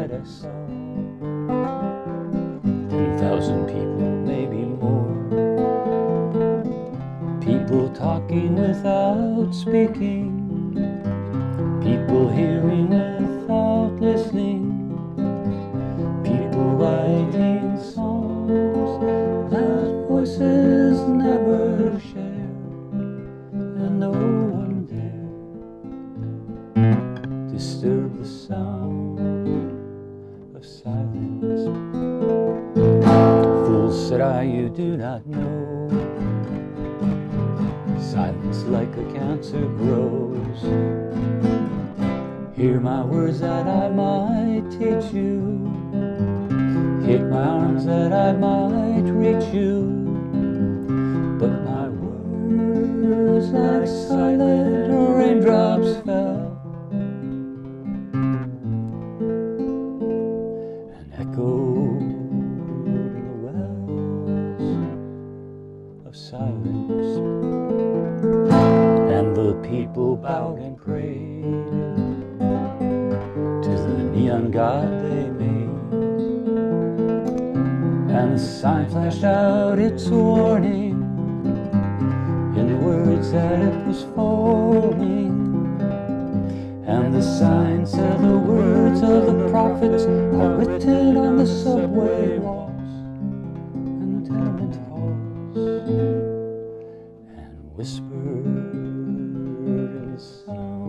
I saw ten thousand people, maybe more. People talking without speaking, people hearing without listening, people writing songs that voices never share, and no one dared disturb the sound silence. Fool, said I, you do not know. Silence like a cancer grows. Hear my words that I might teach you. Hit my arms that I might reach you. But my words like echoed in the wells of silence. And the people bowed and prayed to the neon god they made. And the sign flashed out its warning in the words that it was forming. And the signs and the words of the prophets are written on the subway walls and the tenement halls and whispered in sound.